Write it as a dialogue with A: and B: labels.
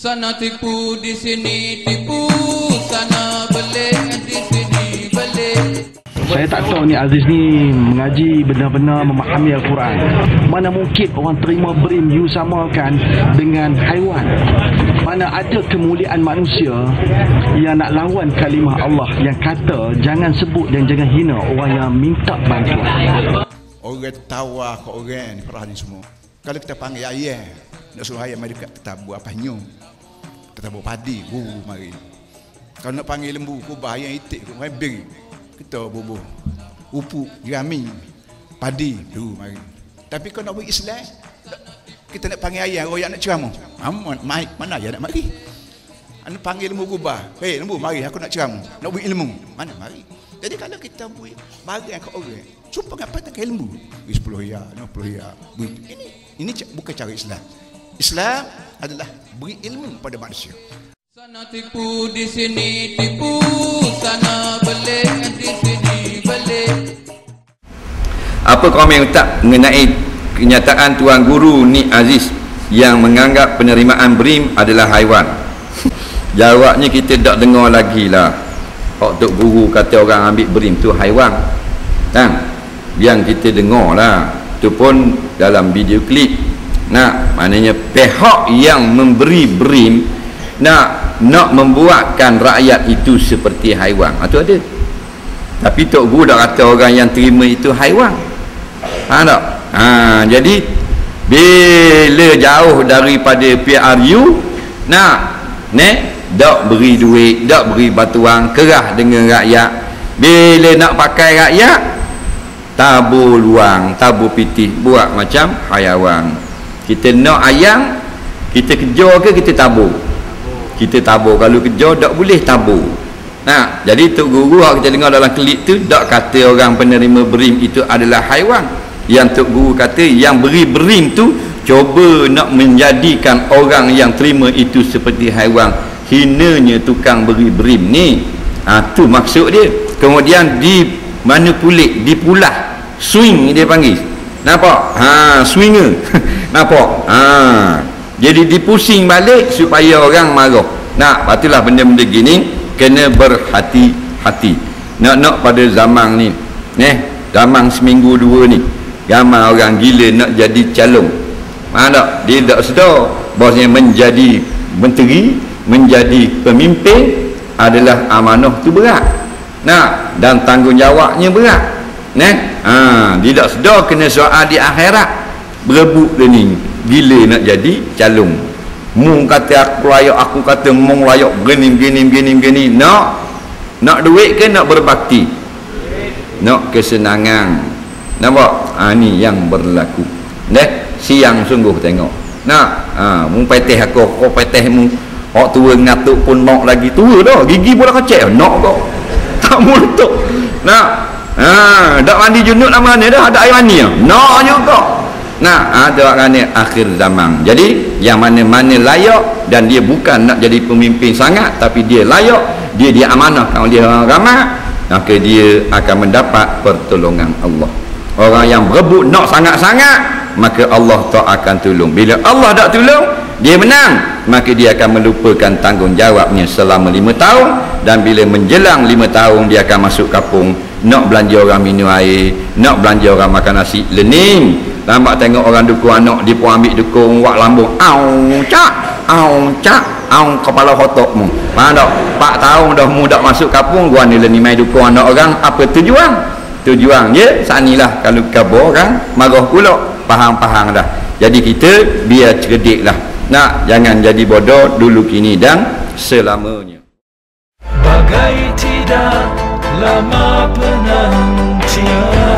A: Sana tipu di sini tipu Sana di sini
B: Saya tak tahu ni Aziz ni mengaji benar-benar memahami Al-Quran. Mana mungkin orang terima berim you samakan dengan haiwan. Mana ada kemuliaan manusia yang nak lawan kalimah Allah yang kata jangan sebut dan jangan hina orang yang minta bantuan.
C: Orang tawa ke orang ni perah ni semua. Kalau kita panggil ayah, nak suruh ayah mari dekat kita buat apa nyu. Kita buat padi, guru mari. Kalau nak panggil lembu, kubah yang itik, kubah bir. Kita bubuh. Upu, jerami, padi, tu mari. Tapi kalau nak buat Islam, kita nak panggil orang yang nak ceramah. Amun, mai, mana ayah nak mari? Anu panggil lembu kubah. Hei lembu, mari aku nak ceramah. Nak buat ilmu. Mana mari? Jadi kalau kita buat barang ke orang, sumpah apa tak lembu? 10 ya, 50 ya. Ini ini bukan cara Islam. Islam adalah beri ilmu pada manusia.
A: Sana tipu di sini tipu Sana beling di sini beling
D: Apa komen Ustaz mengenai kenyataan Tuan Guru Ni Aziz yang menganggap penerimaan BRIM adalah haiwan? Jawabnya kita tak dengar lagi lah. Tok Guru kata orang ambil BRIM tu haiwan. Kan? Yang kita dengar lah. Itu pun dalam video klip. Nah, maknanya pihak yang memberi BRIM nak nak membuatkan rakyat itu seperti haiwan. Itu ada. Tapi Tok Guru dah kata orang yang terima itu haiwan. Ha tak? Ha, jadi bila jauh daripada PRU nak ne dak beri duit, dak beri batuang kerah dengan rakyat. Bila nak pakai rakyat tabur luang, tabur pitih buat macam haiwan. Kita nak ayam, kita kejar ke kita tabur? Kita tabur. Kalau kejar tak boleh tabur. Nah, jadi Tok Guru yang kita dengar dalam klip tu tak kata orang penerima berim itu adalah haiwan. Yang Tok Guru kata yang beri berim tu cuba nak menjadikan orang yang terima itu seperti haiwan. Hinanya tukang beri berim ni. Ha, tu maksud dia. Kemudian di mana pulik, dipulah. Swing dia panggil. Nampak? Ha, swinger. Nampak? Ha. Jadi dipusing balik supaya orang marah. Nah, patulah benda-benda gini kena berhati-hati. Nak-nak pada zaman ni. Eh, zaman seminggu dua ni. Ramai orang gila nak jadi calon. Mana? Dia tak sedar. Bosnya menjadi menteri, menjadi pemimpin adalah amanah tu berat. Nah, dan tanggungjawabnya berat. Nah, ha, dia tak sedar kena soal di akhirat. Berebut dia ni. Gila nak jadi calon. Mu kata aku layak, aku kata mu layak gini gini gini gini. Nak nak duit ke nak berbakti? Nak kesenangan. Nampak? Ha, ni yang berlaku. Deh, siang sungguh tengok. Nak, ha, mu petih aku, aku petih mu. Hak tua ngatuk pun nak lagi tua dah. Gigi pun dah kecil. Nak kau. Tak meletup. Nak. Ha, dak mandi junub lama ni dah ada air mandi. Nak juga. Nah, ada orang ni akhir zaman. Jadi, yang mana-mana layak dan dia bukan nak jadi pemimpin sangat tapi dia layak, dia dia amanah kalau dia orang ramai, maka dia akan mendapat pertolongan Allah. Orang yang berebut nak sangat-sangat, maka Allah tak akan tolong. Bila Allah tak tolong, dia menang, maka dia akan melupakan tanggungjawabnya selama lima tahun dan bila menjelang lima tahun dia akan masuk kapung nak belanja orang minum air, nak belanja orang makan nasi, lening lambat tengok orang dukung anak dia pun ambil dukung wak lambung. Au cak. Au cak. Au kepala hotok mu faham tak? 4 tahun dah mu dak masuk kampung gua ni ni mai dukung anak orang. Apa tujuan? Tujuan je sanilah kalau kabur kan marah pula. Faham-faham dah. Jadi kita biar cerdik lah. Nak jangan jadi bodoh dulu kini dan selamanya.
E: Bagai tidak lama penantian